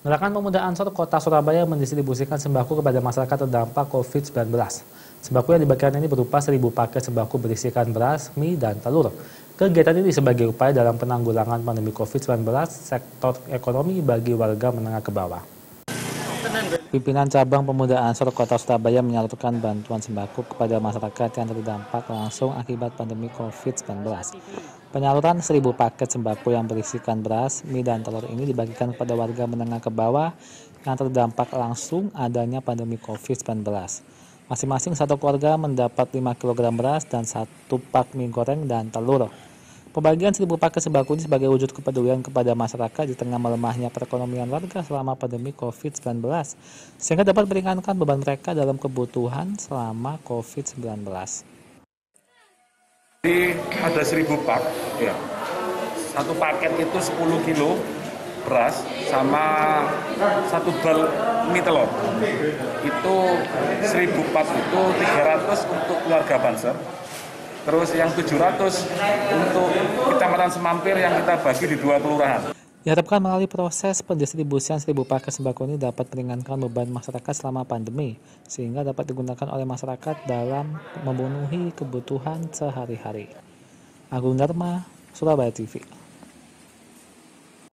Gerakan Pemuda Ansor Kota Surabaya mendistribusikan sembako kepada masyarakat terdampak COVID-19. Sembako yang dibagikan ini berupa 1.000 paket sembako berisikan beras, mie, dan telur. Kegiatan ini sebagai upaya dalam penanggulangan pandemi COVID-19 sektor ekonomi bagi warga menengah ke bawah. Pimpinan Cabang Pemuda Ansor Kota Surabaya menyalurkan bantuan sembako kepada masyarakat yang terdampak langsung akibat pandemi COVID-19. Penyaluran 1000 paket sembako yang berisikan beras, mie, dan telur ini dibagikan kepada warga menengah ke bawah yang terdampak langsung adanya pandemi COVID-19. Masing-masing satu keluarga mendapat 5 kg beras dan satu pak mie goreng dan telur. Pembagian 1000 paket sembako ini sebagai wujud kepedulian kepada masyarakat di tengah melemahnya perekonomian warga selama pandemi COVID-19, sehingga dapat meringankan beban mereka dalam kebutuhan selama COVID-19. Jadi ada 1000 pak, ya. Satu paket itu 10 kilo beras sama satu bal mie telur. Itu 1000 pak itu 300 untuk keluarga Banser. Terus yang 700 untuk kecamatan Semampir yang kita bagi di dua kelurahan. Diharapkan melalui proses pendistribusian seribu paket sembako ini dapat meringankan beban masyarakat selama pandemi, sehingga dapat digunakan oleh masyarakat dalam memenuhi kebutuhan sehari-hari. Agung Dharma, Surabaya TV.